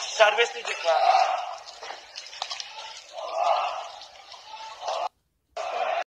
serbest diyecek ya.